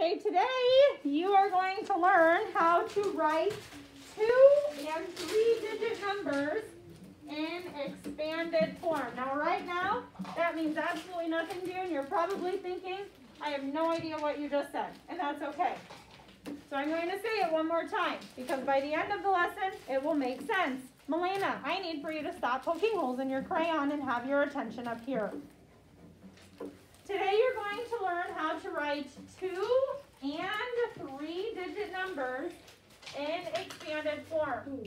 Okay, today you are going to learn how to write two and three digit numbers in expanded form. Now, right now, that means absolutely nothing to you, and you're probably thinking, I have no idea what you just said, and that's okay. So I'm going to say it one more time, because by the end of the lesson, it will make sense. Melena, I need for you to stop poking holes in your crayon and have your attention up here. Today you're going to learn how write two and three digit numbers in expanded form.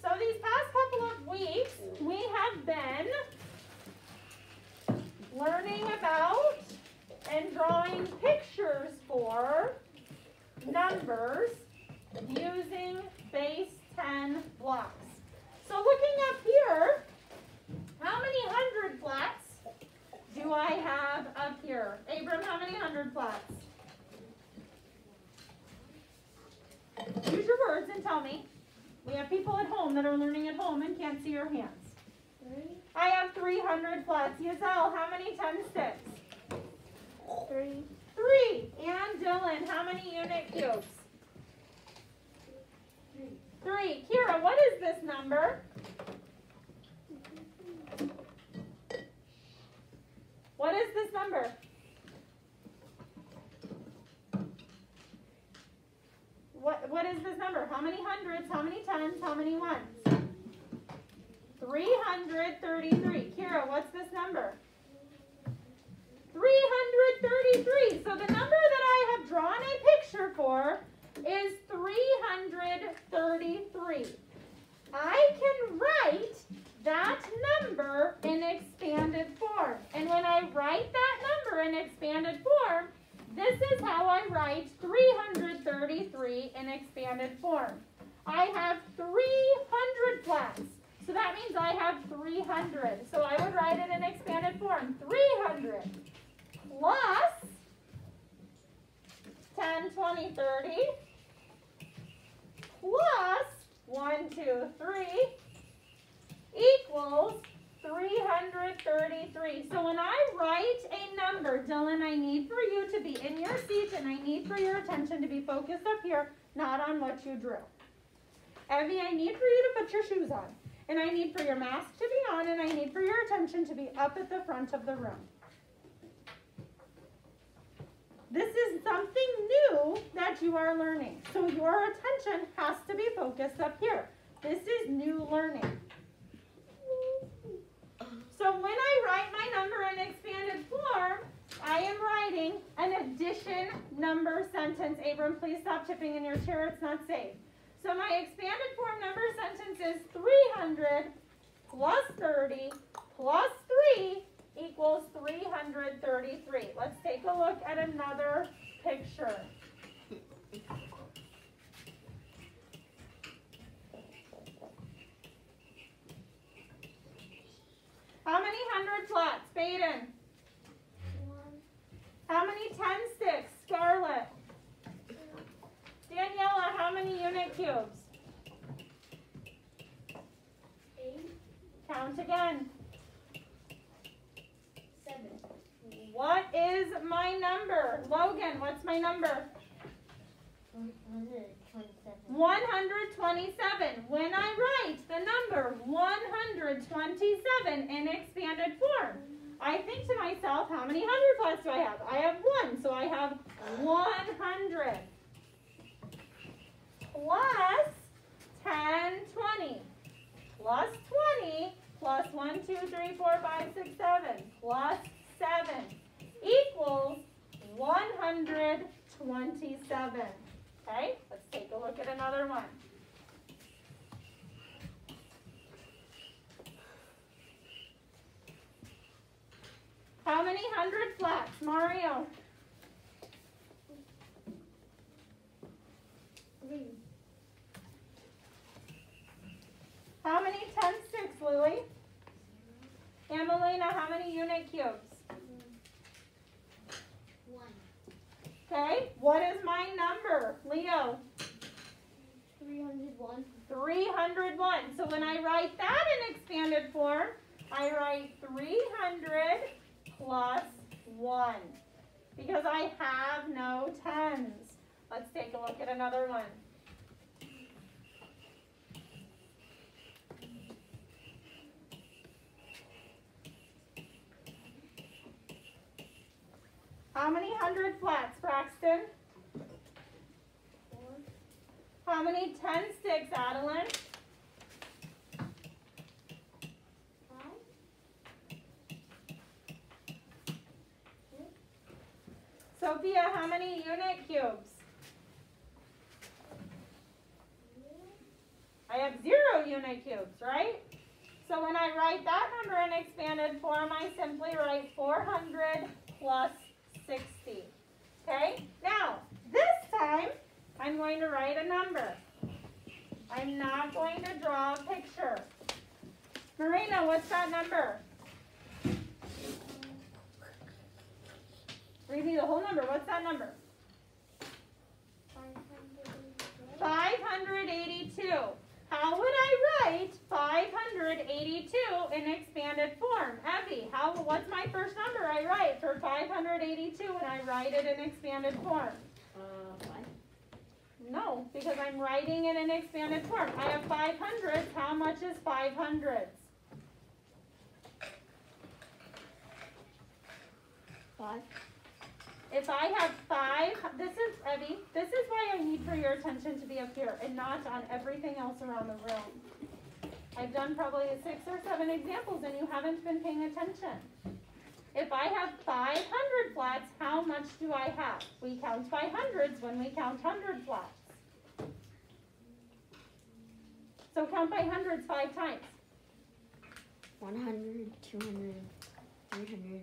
So these past couple of weeks, we have been learning about and drawing pictures for numbers using base 10 blocks. So looking up here, how many hundred flats do I have up here? Abram, how many hundred flats? Use your words and tell me. We have people at home that are learning at home and can't see your hands. Three. I have 300 flats. Yazelle, how many 10 sticks? Three. Three. And Dylan, how many unit cubes? Three. Three. Kira, what is this number? What is this number? What, what is this number? How many hundreds? How many tens? How many ones? 333. Kira, what's this number? 333. So the number that I have drawn a picture for is 333. I can write that number in expanded form. And when I write that number in expanded form, this is how I write 333 in expanded form. I have 300 flats. So that means I have 300. So I would write it in expanded form. 300 plus 10, 20, 30 plus 1, 2, 3 equals 333. So when I write a number, Dylan, I need for you to be in your seat and I need for your attention to be focused up here, not on what you drew. Evie, I need for you to put your shoes on. And I need for your mask to be on and I need for your attention to be up at the front of the room. This is something new that you are learning. So your attention has to be focused up here. This is new learning. So when I write my number in expanded form, I am writing an addition number sentence. Abram, please stop tipping in your chair. It's not safe. So my expanded form number sentence is 300 plus 30 plus 3 equals 333. Let's take a look at another picture. How many hundred flats? Baden. One. How many ten sticks? Scarlet. Daniela, how many unit cubes? Eight. Count again. Seven. What is my number? Logan, what's my number? One hundred twenty-seven. 127. When I write 127 in expanded form, I think to myself, how many hundred flats do I have? I have one, so I have 100 plus 10, 20 plus 20 plus 1, 2, 3, 4, 5, 6, 7 plus 7 equals 127. Okay, let's take a look at another one. How many hundred flats, Mario? How many ten sticks, Lily? Emelina, how many unit cubes? One. Okay, what is my number? Leo, Three hundred one. 301. So when I write that in expanded form, I write 300 plus 1. because I have no tens. Let's take a look at another one. How many hundred flats, Braxton? How many ten sticks, Adeline? Five. Sophia, how many unit cubes? I have zero unit cubes, right? So when I write that number in expanded form, I simply write 400 plus 60. Okay? Now, this time, I'm going to write a number. I'm not going to draw a picture. Marina, what's that number? Read me the whole number. What's that number? Five hundred eighty-six. 582. How would I write 582 in expanded form? Evie, how, what's my first number I write for 582 when I write it in expanded form? Uh, five. No, because I'm writing it in expanded form. I have 500s. How much is 500s? Five. If I have five, this is, Evie, this is why I need for your attention to be up here and not on everything else around the room. I've done probably six or seven examples and you haven't been paying attention. If I have 500 flats, how much do I have? We count by hundreds when we count 100 flats. So count by hundreds five times. 100, 200, 300,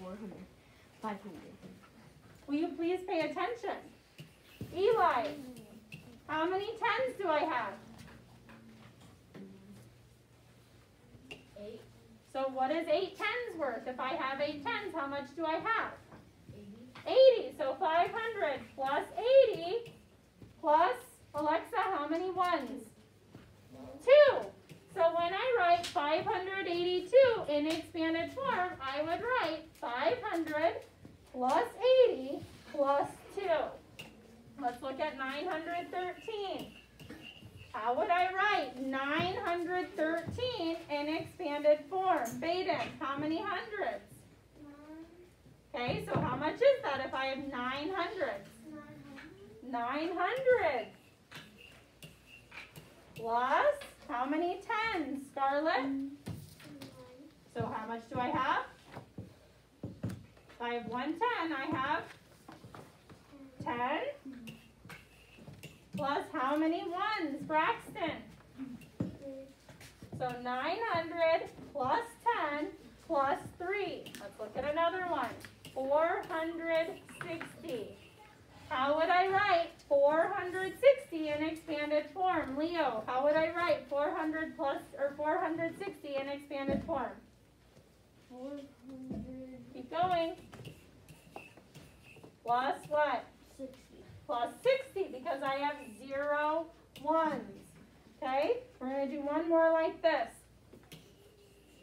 400, 500. Will you please pay attention? Eli, how many tens do I have? Eight. So what is eight tens worth? If I have eight tens, how much do I have? Eighty. 80. So 500 plus 80 plus, Alexa, how many ones? Two. So when I write 582 in expanded form, I would write 500 plus 80 plus 2. Let's look at 913. How would I write 913 in expanded form? Baden, how many hundreds? Okay, so how much is that if I have 900? Nine hundred. 900 plus how many tens, Scarlett? Nine. So how much do I have? If I have one ten, I have 10 plus how many ones, Braxton? So 900 plus 10 plus 3. Let's look at another one. 460. How would I write 460 in expanded form? Leo, how would I write 400 plus or 460 in expanded form? Four hundred Keep going. Plus what? sixty. Plus 60 because I have zero ones. Okay? We're going to do one more like this.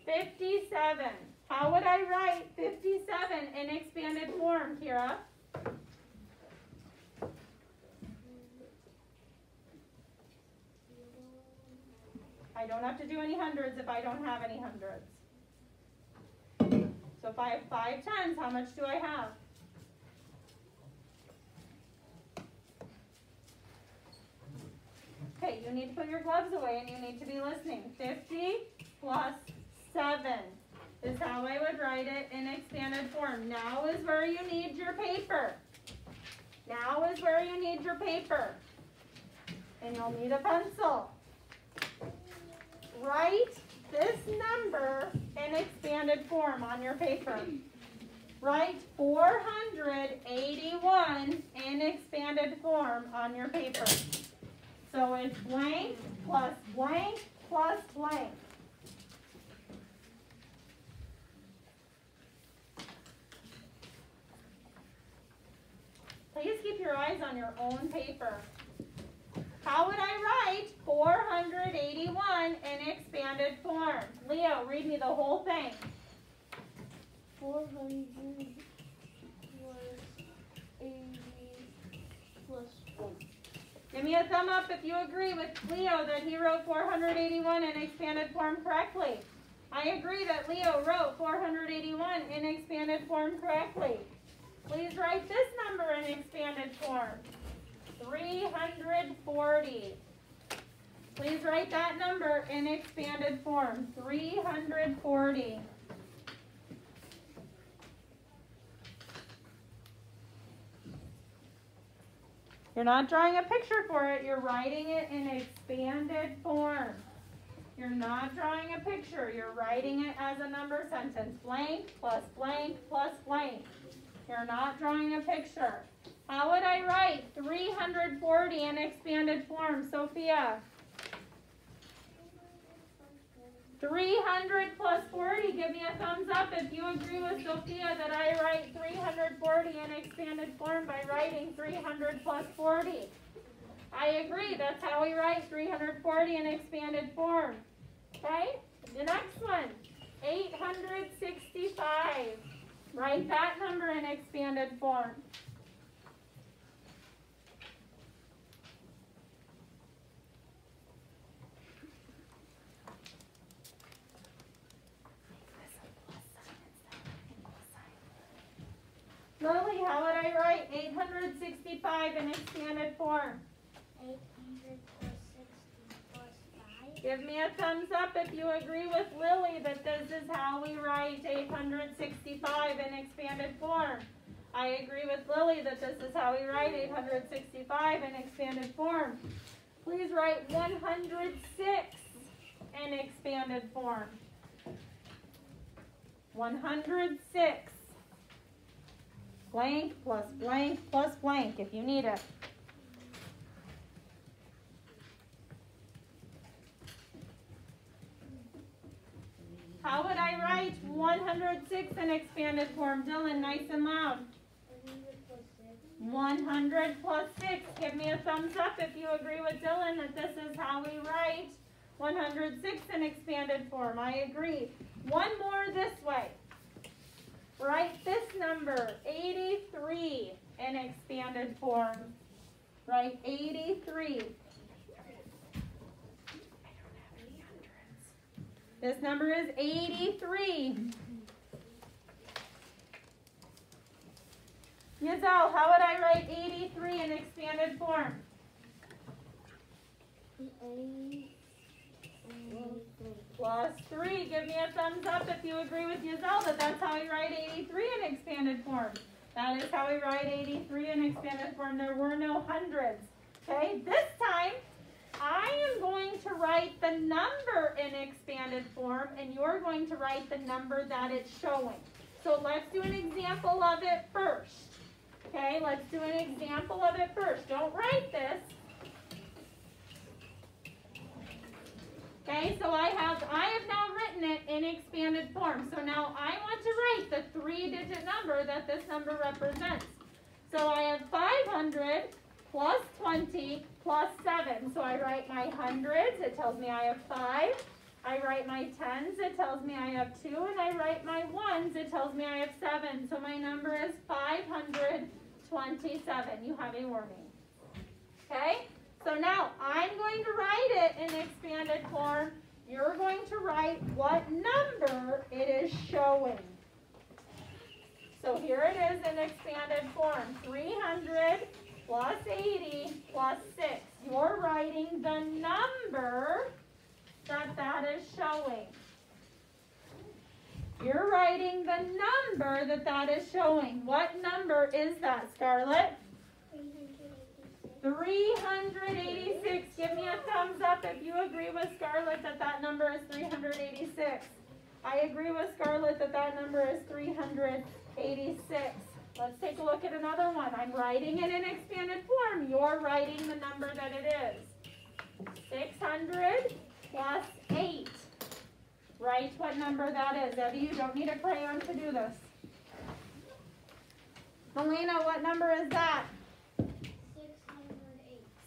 57. How would I write 57 in expanded form, Kira? I don't have to do any hundreds if I don't have any hundreds. So if I have five tens, how much do I have? Okay, you need to put your gloves away and you need to be listening. 50 plus 7 is how I would write it in expanded form. Now is where you need your paper. Now is where you need your paper. And you'll need a pencil. Write this number in expanded form on your paper. Write 481 in expanded form on your paper. So it's blank plus blank plus blank. Please keep your eyes on your own paper. How would I write 481 rounded form. Leo, read me the whole thing. 400 plus 80 plus 1. Give me a thumb up if you agree with Leo that he wrote 481 in expanded form correctly. I agree that Leo wrote 481 in expanded form correctly. Please write this number in expanded form. 340. Please write that number in expanded form. 340. You're not drawing a picture for it, you're writing it in expanded form. You're not drawing a picture, you're writing it as a number sentence. Blank plus blank plus blank. You're not drawing a picture. How would I write 340 in expanded form, Sophia? 300 plus 40, give me a thumbs up if you agree with Sophia that I write 340 in expanded form by writing 300 plus 40. I agree, that's how we write 340 in expanded form. Okay, the next one, 865. Write that number in expanded form. Lily, how would I write 865 in expanded form? 800 plus 60 plus 5. Give me a thumbs up if you agree with Lily that this is how we write 865 in expanded form. I agree with Lily that this is how we write 865 in expanded form. Please write 106 in expanded form. 106. Blank plus blank plus blank if you need it. How would I write 106 in expanded form? Dylan, nice and loud. 100 plus 6. 100 plus 6. Give me a thumbs up if you agree with Dylan that this is how we write 106 in expanded form. I agree. One more this way. Write this number, 83, in expanded form. Write 83. This number is 83. Yazelle, how would I write 83 in expanded form? 8. Plus 3. Give me a thumbs up if you agree with Yazelle that that's how we write 83 in expanded form. That is how we write 83 in expanded form. There were no hundreds. Okay, this time I am going to write the number in expanded form and you're going to write the number that it's showing. So let's do an example of it first. Okay, let's do an example of it first. Don't write this. Okay, so I have I have now written it in expanded form. So now I want to write the three-digit number that this number represents. So I have 500 plus 20 plus 7. So I write my hundreds, it tells me I have 5. I write my tens, it tells me I have 2. And I write my ones, it tells me I have 7. So my number is 527. You have a warning. Okay? So now I'm going to write it in expanded form. You're going to write what number it is showing. So here it is in expanded form. 300 plus 80 plus 6. You're writing the number that that is showing. You're writing the number that that is showing. What number is that, Scarlett? 386. Give me a thumbs up if you agree with Scarlett that that number is 386. I agree with Scarlett that that number is 386. Let's take a look at another one. I'm writing it in expanded form. You're writing the number that it is. 600 plus 8. Write what number that is. Eddie, you don't need a crayon to do this. Melina, what number is that? 608.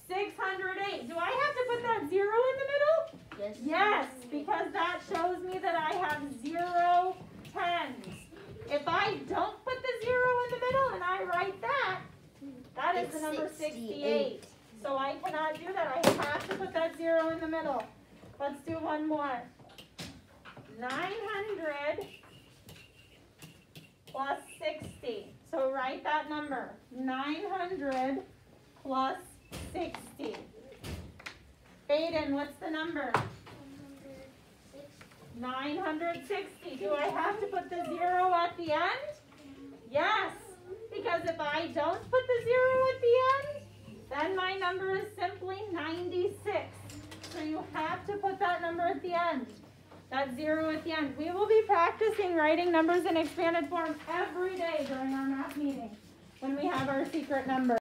608. Do I have to put that zero in the middle? Yes. Yes, because that shows me that I have zero. If I don't put the zero in the middle and I write that, that is the number 68. So I cannot do that. I have to put that zero in the middle. Let's do one more. 900 plus 60. So write that number. 900 plus 60. Aiden, what's the number? 960. Do I have to put the zero at the end? Yes, because if I don't put the zero at the end, then my number is simply 96. So you have to put that number at the end. That zero at the end. We will be practicing writing numbers in expanded form every day during our math meeting when we have our secret number.